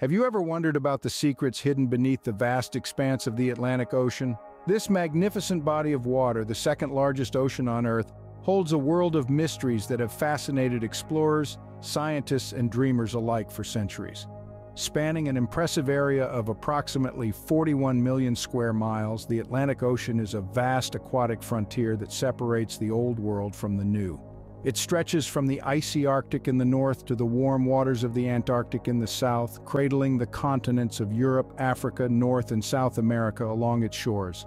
Have you ever wondered about the secrets hidden beneath the vast expanse of the Atlantic Ocean? This magnificent body of water, the second largest ocean on Earth, holds a world of mysteries that have fascinated explorers, scientists, and dreamers alike for centuries. Spanning an impressive area of approximately 41 million square miles, the Atlantic Ocean is a vast aquatic frontier that separates the Old World from the New. It stretches from the icy Arctic in the north to the warm waters of the Antarctic in the south, cradling the continents of Europe, Africa, North and South America along its shores.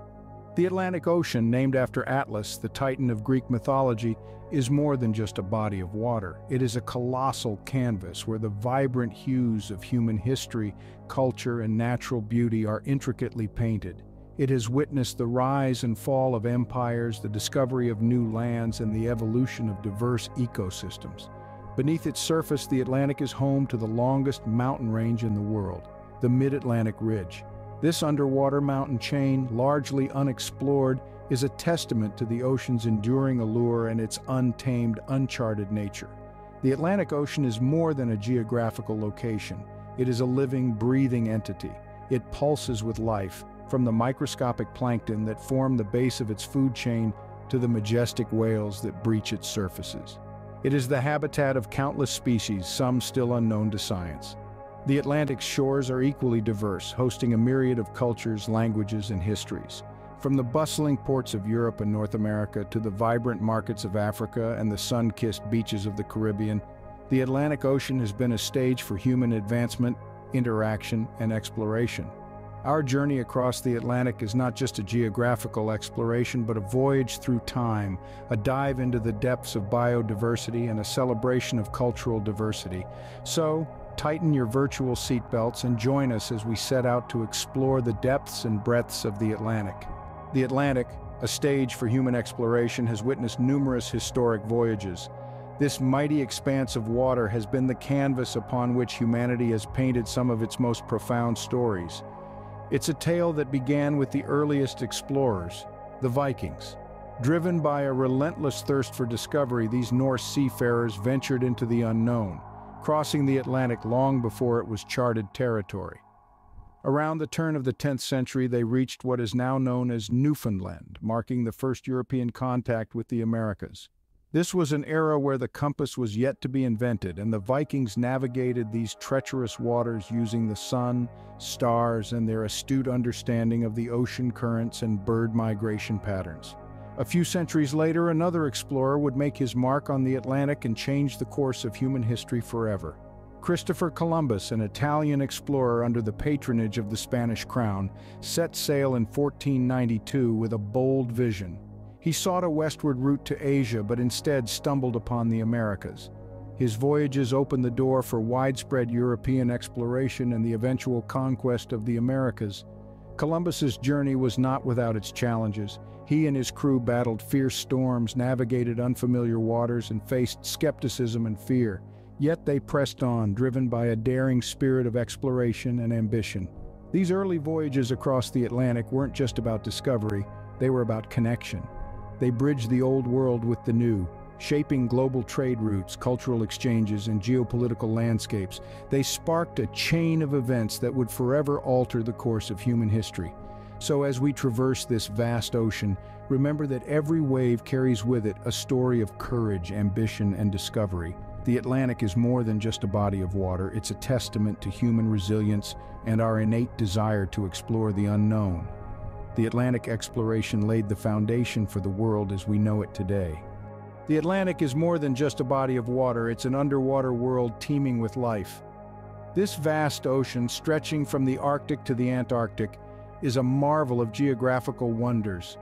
The Atlantic Ocean, named after Atlas, the titan of Greek mythology, is more than just a body of water. It is a colossal canvas where the vibrant hues of human history, culture, and natural beauty are intricately painted. It has witnessed the rise and fall of empires, the discovery of new lands, and the evolution of diverse ecosystems. Beneath its surface, the Atlantic is home to the longest mountain range in the world, the Mid-Atlantic Ridge. This underwater mountain chain, largely unexplored, is a testament to the ocean's enduring allure and its untamed, uncharted nature. The Atlantic Ocean is more than a geographical location. It is a living, breathing entity. It pulses with life, from the microscopic plankton that form the base of its food chain to the majestic whales that breach its surfaces. It is the habitat of countless species, some still unknown to science. The Atlantic's shores are equally diverse, hosting a myriad of cultures, languages, and histories. From the bustling ports of Europe and North America to the vibrant markets of Africa and the sun-kissed beaches of the Caribbean, the Atlantic Ocean has been a stage for human advancement, interaction, and exploration. Our journey across the Atlantic is not just a geographical exploration, but a voyage through time, a dive into the depths of biodiversity and a celebration of cultural diversity. So, tighten your virtual seatbelts and join us as we set out to explore the depths and breadths of the Atlantic. The Atlantic, a stage for human exploration, has witnessed numerous historic voyages. This mighty expanse of water has been the canvas upon which humanity has painted some of its most profound stories. It's a tale that began with the earliest explorers, the Vikings. Driven by a relentless thirst for discovery, these Norse seafarers ventured into the unknown, crossing the Atlantic long before it was charted territory. Around the turn of the 10th century, they reached what is now known as Newfoundland, marking the first European contact with the Americas. This was an era where the compass was yet to be invented, and the Vikings navigated these treacherous waters using the sun, stars, and their astute understanding of the ocean currents and bird migration patterns. A few centuries later, another explorer would make his mark on the Atlantic and change the course of human history forever. Christopher Columbus, an Italian explorer under the patronage of the Spanish crown, set sail in 1492 with a bold vision. He sought a westward route to Asia but instead stumbled upon the Americas. His voyages opened the door for widespread European exploration and the eventual conquest of the Americas. Columbus's journey was not without its challenges. He and his crew battled fierce storms, navigated unfamiliar waters, and faced skepticism and fear. Yet they pressed on, driven by a daring spirit of exploration and ambition. These early voyages across the Atlantic weren't just about discovery, they were about connection. They bridged the old world with the new, shaping global trade routes, cultural exchanges, and geopolitical landscapes. They sparked a chain of events that would forever alter the course of human history. So as we traverse this vast ocean, remember that every wave carries with it a story of courage, ambition, and discovery. The Atlantic is more than just a body of water, it's a testament to human resilience and our innate desire to explore the unknown. The Atlantic exploration laid the foundation for the world as we know it today. The Atlantic is more than just a body of water, it's an underwater world teeming with life. This vast ocean, stretching from the Arctic to the Antarctic, is a marvel of geographical wonders.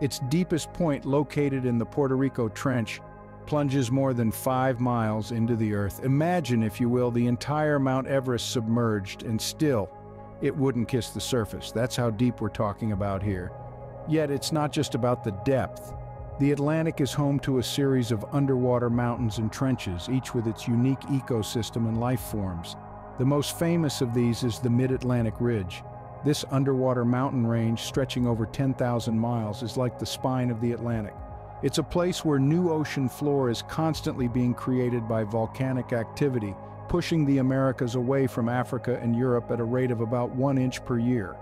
Its deepest point, located in the Puerto Rico Trench, plunges more than five miles into the Earth. Imagine, if you will, the entire Mount Everest submerged and still, it wouldn't kiss the surface. That's how deep we're talking about here. Yet it's not just about the depth. The Atlantic is home to a series of underwater mountains and trenches, each with its unique ecosystem and life forms. The most famous of these is the Mid-Atlantic Ridge. This underwater mountain range, stretching over 10,000 miles, is like the spine of the Atlantic. It's a place where new ocean floor is constantly being created by volcanic activity, pushing the Americas away from Africa and Europe at a rate of about one inch per year.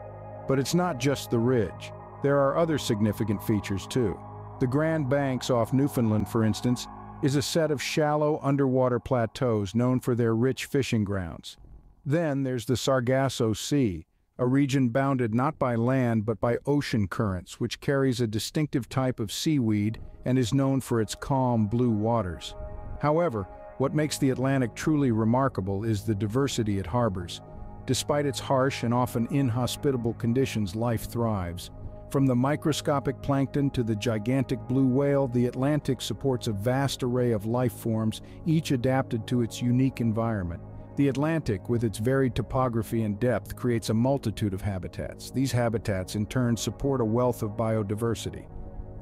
But it's not just the ridge. There are other significant features too. The Grand Banks off Newfoundland, for instance, is a set of shallow underwater plateaus known for their rich fishing grounds. Then there's the Sargasso Sea, a region bounded not by land but by ocean currents, which carries a distinctive type of seaweed and is known for its calm blue waters. However, what makes the Atlantic truly remarkable is the diversity it harbors. Despite its harsh and often inhospitable conditions, life thrives. From the microscopic plankton to the gigantic blue whale, the Atlantic supports a vast array of life forms, each adapted to its unique environment. The Atlantic, with its varied topography and depth, creates a multitude of habitats. These habitats, in turn, support a wealth of biodiversity.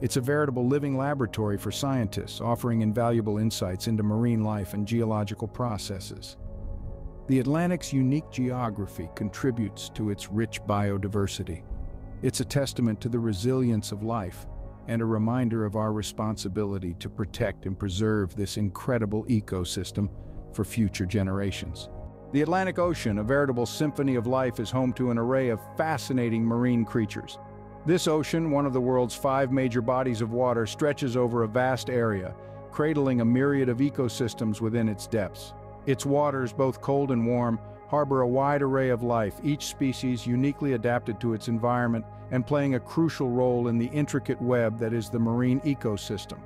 It's a veritable living laboratory for scientists, offering invaluable insights into marine life and geological processes. The Atlantic's unique geography contributes to its rich biodiversity. It's a testament to the resilience of life and a reminder of our responsibility to protect and preserve this incredible ecosystem for future generations. The Atlantic Ocean, a veritable symphony of life, is home to an array of fascinating marine creatures. This ocean, one of the world's five major bodies of water, stretches over a vast area, cradling a myriad of ecosystems within its depths. Its waters, both cold and warm, harbor a wide array of life, each species uniquely adapted to its environment and playing a crucial role in the intricate web that is the marine ecosystem.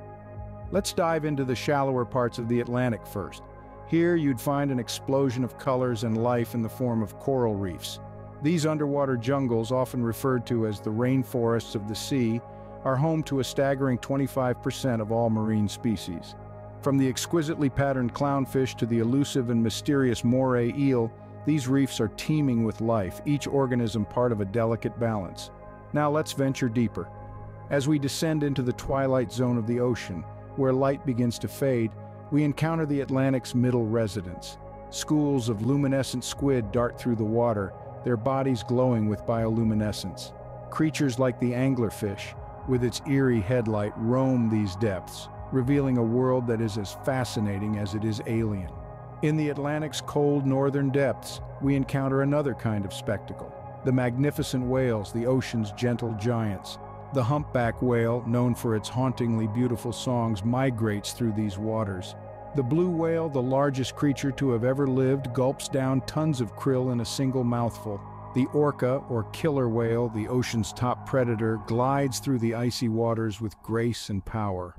Let's dive into the shallower parts of the Atlantic first. Here you'd find an explosion of colors and life in the form of coral reefs. These underwater jungles, often referred to as the rainforests of the sea, are home to a staggering 25% of all marine species. From the exquisitely patterned clownfish to the elusive and mysterious moray eel, these reefs are teeming with life, each organism part of a delicate balance. Now let's venture deeper. As we descend into the twilight zone of the ocean, where light begins to fade, we encounter the Atlantic's middle residents. Schools of luminescent squid dart through the water, their bodies glowing with bioluminescence. Creatures like the anglerfish, with its eerie headlight, roam these depths, revealing a world that is as fascinating as it is alien. In the Atlantic's cold northern depths, we encounter another kind of spectacle. The magnificent whales, the ocean's gentle giants, the humpback whale, known for its hauntingly beautiful songs, migrates through these waters. The blue whale, the largest creature to have ever lived, gulps down tons of krill in a single mouthful. The orca, or killer whale, the ocean's top predator, glides through the icy waters with grace and power.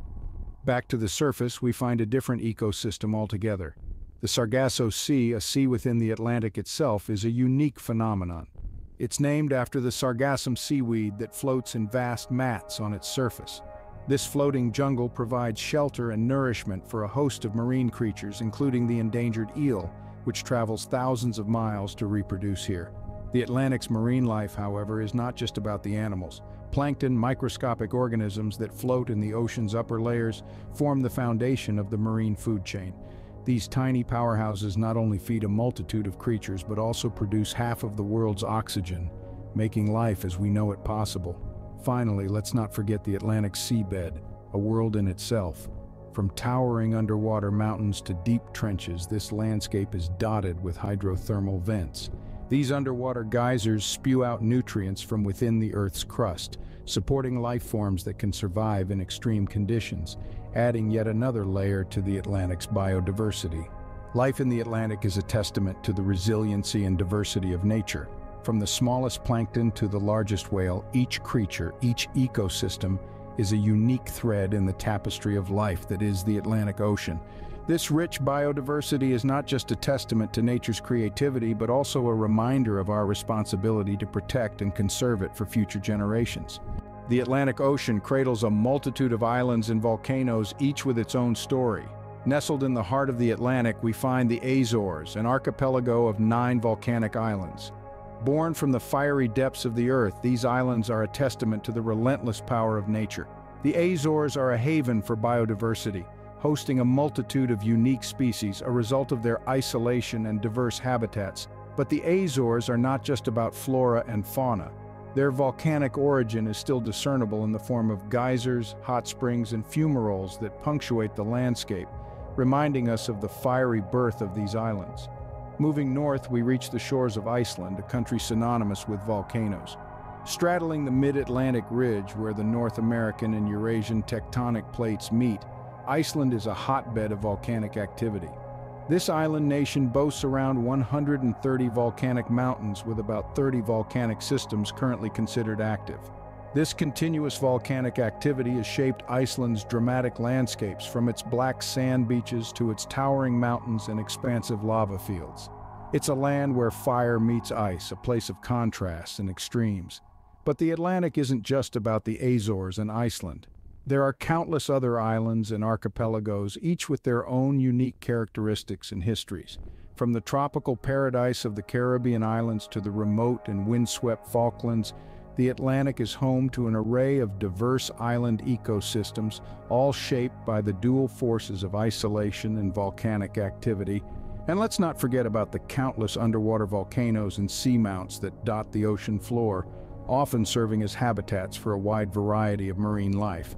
Back to the surface, we find a different ecosystem altogether. The Sargasso Sea, a sea within the Atlantic itself, is a unique phenomenon. It's named after the sargassum seaweed that floats in vast mats on its surface. This floating jungle provides shelter and nourishment for a host of marine creatures, including the endangered eel, which travels thousands of miles to reproduce here. The Atlantic's marine life, however, is not just about the animals. Plankton, microscopic organisms that float in the ocean's upper layers, form the foundation of the marine food chain. These tiny powerhouses not only feed a multitude of creatures but also produce half of the world's oxygen, making life as we know it possible. Finally, let's not forget the Atlantic seabed, a world in itself. From towering underwater mountains to deep trenches, this landscape is dotted with hydrothermal vents. These underwater geysers spew out nutrients from within the Earth's crust, supporting life forms that can survive in extreme conditions adding yet another layer to the Atlantic's biodiversity. Life in the Atlantic is a testament to the resiliency and diversity of nature. From the smallest plankton to the largest whale, each creature, each ecosystem, is a unique thread in the tapestry of life that is the Atlantic Ocean. This rich biodiversity is not just a testament to nature's creativity, but also a reminder of our responsibility to protect and conserve it for future generations. The Atlantic Ocean cradles a multitude of islands and volcanoes, each with its own story. Nestled in the heart of the Atlantic, we find the Azores, an archipelago of nine volcanic islands. Born from the fiery depths of the Earth, these islands are a testament to the relentless power of nature. The Azores are a haven for biodiversity, hosting a multitude of unique species, a result of their isolation and diverse habitats. But the Azores are not just about flora and fauna. Their volcanic origin is still discernible in the form of geysers, hot springs, and fumaroles that punctuate the landscape. reminding us of the fiery birth of these islands. Moving north, we reach the shores of Iceland, a country synonymous with volcanoes. Straddling the mid-Atlantic ridge where the North American and Eurasian tectonic plates meet, Iceland is a hotbed of volcanic activity. This island nation boasts around 130 volcanic mountains with about 30 volcanic systems currently considered active. This continuous volcanic activity has shaped Iceland's dramatic landscapes from its black sand beaches to its towering mountains and expansive lava fields. It's a land where fire meets ice, a place of contrasts and extremes. But the Atlantic isn't just about the Azores and Iceland. There are countless other islands and archipelagos, each with their own unique characteristics and histories. From the tropical paradise of the Caribbean islands to the remote and windswept Falklands, the Atlantic is home to an array of diverse island ecosystems, all shaped by the dual forces of isolation and volcanic activity. And let's not forget about the countless underwater volcanoes and seamounts that dot the ocean floor, often serving as habitats for a wide variety of marine life.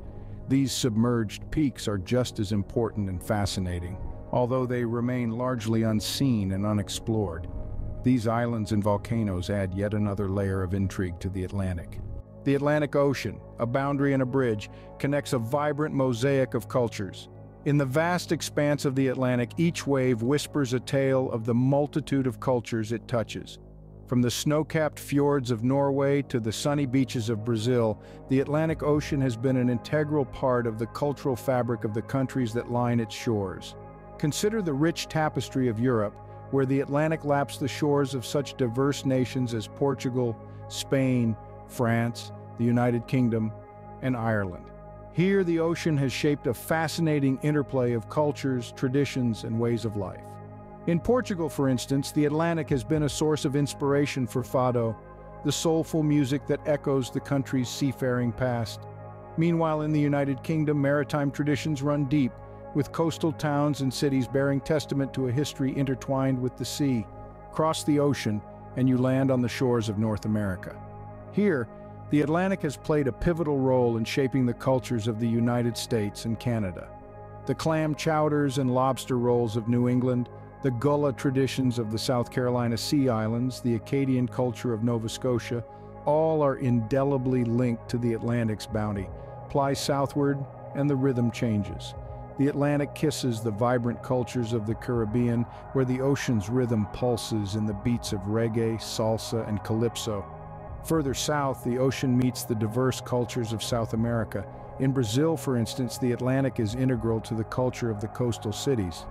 These submerged peaks are just as important and fascinating, although they remain largely unseen and unexplored. These islands and volcanoes add yet another layer of intrigue to the Atlantic. The Atlantic Ocean, a boundary and a bridge, connects a vibrant mosaic of cultures. In the vast expanse of the Atlantic, each wave whispers a tale of the multitude of cultures it touches. From the snow-capped fjords of Norway to the sunny beaches of Brazil, the Atlantic Ocean has been an integral part of the cultural fabric of the countries that line its shores. Consider the rich tapestry of Europe, where the Atlantic laps the shores of such diverse nations as Portugal, Spain, France, the United Kingdom, and Ireland. Here, the ocean has shaped a fascinating interplay of cultures, traditions, and ways of life. In Portugal, for instance, the Atlantic has been a source of inspiration for fado, the soulful music that echoes the country's seafaring past. Meanwhile, in the United Kingdom, maritime traditions run deep, with coastal towns and cities bearing testament to a history intertwined with the sea. Cross the ocean, and you land on the shores of North America. Here, the Atlantic has played a pivotal role in shaping the cultures of the United States and Canada. The clam chowders and lobster rolls of New England, the gullah traditions of the South Carolina Sea Islands, the Acadian culture of Nova Scotia, all are indelibly linked to the Atlantic's bounty. Ply southward, and the rhythm changes. The Atlantic kisses the vibrant cultures of the Caribbean, where the ocean's rhythm pulses in the beats of reggae, salsa, and calypso. Further south, the ocean meets the diverse cultures of South America. In Brazil, for instance, the Atlantic is integral to the culture of the coastal cities.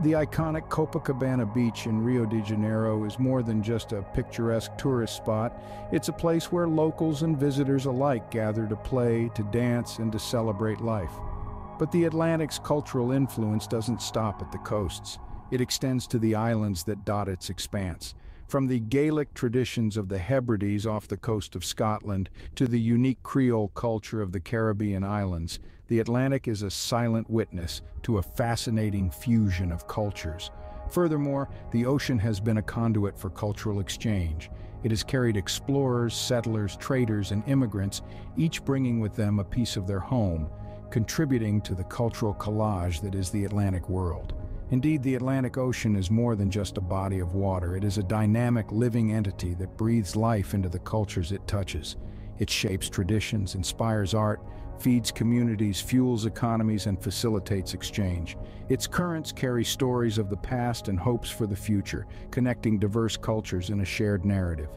The iconic Copacabana Beach in Rio de Janeiro is more than just a picturesque tourist spot. It's a place where locals and visitors alike gather to play, to dance, and to celebrate life. But the Atlantic's cultural influence doesn't stop at the coasts. It extends to the islands that dot its expanse. From the Gaelic traditions of the Hebrides off the coast of Scotland to the unique Creole culture of the Caribbean islands, the Atlantic is a silent witness to a fascinating fusion of cultures. Furthermore, the ocean has been a conduit for cultural exchange. It has carried explorers, settlers, traders, and immigrants, each bringing with them a piece of their home, contributing to the cultural collage that is the Atlantic world. Indeed, the Atlantic Ocean is more than just a body of water. It is a dynamic, living entity that breathes life into the cultures it touches. It shapes traditions, inspires art, feeds communities, fuels economies, and facilitates exchange. Its currents carry stories of the past and hopes for the future, connecting diverse cultures in a shared narrative.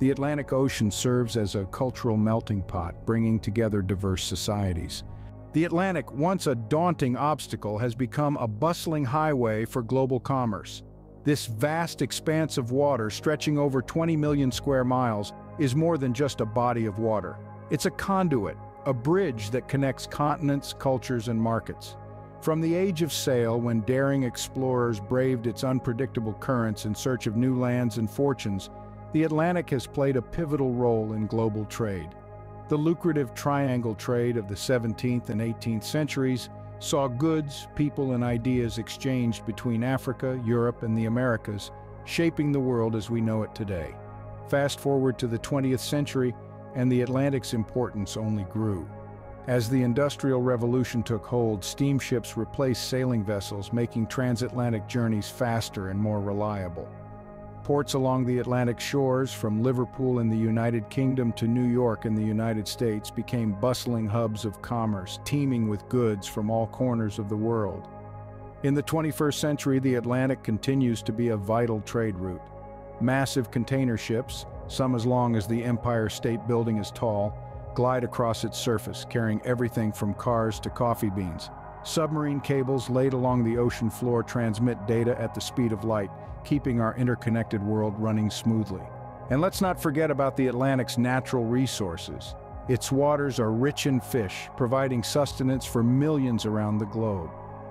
The Atlantic Ocean serves as a cultural melting pot, bringing together diverse societies. The Atlantic, once a daunting obstacle, has become a bustling highway for global commerce. This vast expanse of water, stretching over 20 million square miles, is more than just a body of water. It's a conduit, a bridge that connects continents, cultures, and markets. From the age of sail, when daring explorers braved its unpredictable currents in search of new lands and fortunes, the Atlantic has played a pivotal role in global trade. The lucrative triangle trade of the 17th and 18th centuries saw goods, people, and ideas exchanged between Africa, Europe, and the Americas, shaping the world as we know it today. Fast forward to the 20th century, and the Atlantic's importance only grew. As the Industrial Revolution took hold, steamships replaced sailing vessels, making transatlantic journeys faster and more reliable. Ports along the Atlantic shores, from Liverpool in the United Kingdom to New York in the United States, became bustling hubs of commerce, teeming with goods from all corners of the world. In the 21st century, the Atlantic continues to be a vital trade route. Massive container ships, some as long as the Empire State Building is tall, glide across its surface, carrying everything from cars to coffee beans. Submarine cables laid along the ocean floor transmit data at the speed of light, keeping our interconnected world running smoothly. And let's not forget about the Atlantic's natural resources. Its waters are rich in fish, providing sustenance for millions around the globe.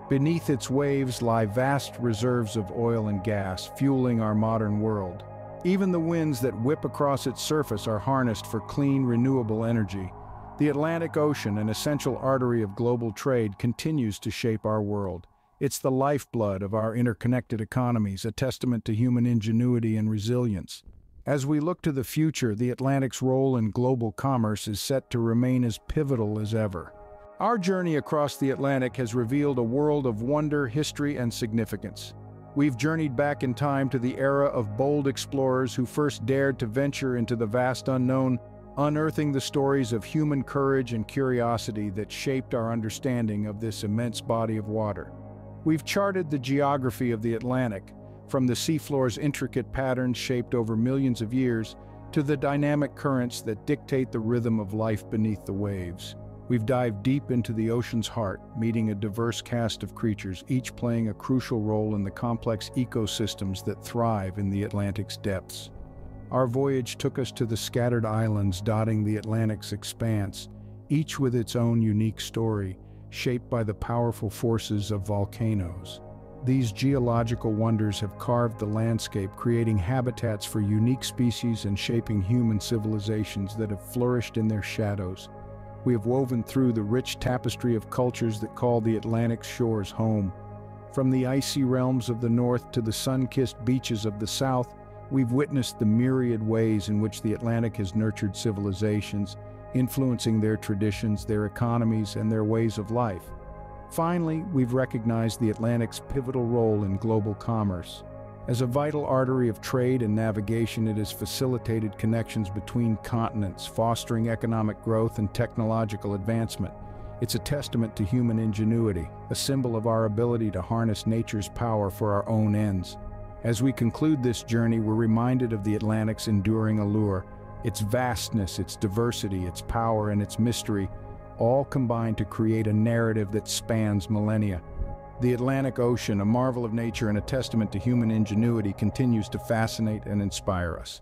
Beneath its waves lie vast reserves of oil and gas, fueling our modern world. Even the winds that whip across its surface are harnessed for clean, renewable energy. The Atlantic Ocean, an essential artery of global trade, continues to shape our world. It's the lifeblood of our interconnected economies, a testament to human ingenuity and resilience. As we look to the future, the Atlantic's role in global commerce is set to remain as pivotal as ever. Our journey across the Atlantic has revealed a world of wonder, history, and significance. We've journeyed back in time to the era of bold explorers who first dared to venture into the vast unknown, unearthing the stories of human courage and curiosity that shaped our understanding of this immense body of water. We've charted the geography of the Atlantic, from the seafloor's intricate patterns shaped over millions of years to the dynamic currents that dictate the rhythm of life beneath the waves. We've dived deep into the ocean's heart, meeting a diverse cast of creatures, each playing a crucial role in the complex ecosystems that thrive in the Atlantic's depths. Our voyage took us to the scattered islands dotting the Atlantic's expanse, each with its own unique story, shaped by the powerful forces of volcanoes. These geological wonders have carved the landscape, creating habitats for unique species and shaping human civilizations that have flourished in their shadows. We have woven through the rich tapestry of cultures that call the Atlantic shores home. From the icy realms of the north to the sun-kissed beaches of the south, we've witnessed the myriad ways in which the Atlantic has nurtured civilizations, influencing their traditions, their economies, and their ways of life. Finally, we've recognized the Atlantic's pivotal role in global commerce. As a vital artery of trade and navigation, it has facilitated connections between continents, fostering economic growth and technological advancement. It's a testament to human ingenuity, a symbol of our ability to harness nature's power for our own ends. As we conclude this journey, we're reminded of the Atlantic's enduring allure, its vastness, its diversity, its power, and its mystery, all combine to create a narrative that spans millennia. The Atlantic Ocean, a marvel of nature and a testament to human ingenuity, continues to fascinate and inspire us.